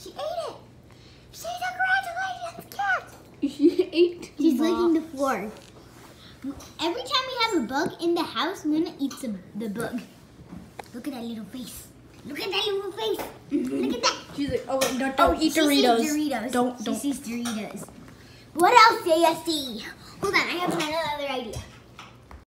She ate it. She's a congratulations cat. She ate. She's moth. licking the floor. Every time we have a bug in the house, Luna eats a, the bug. Look at that little face. Look at that little face. Look at that. She's like, oh, no, don't, don't oh, eat Doritos. Doritos. Don't, she don't. sees Doritos. What else do you see?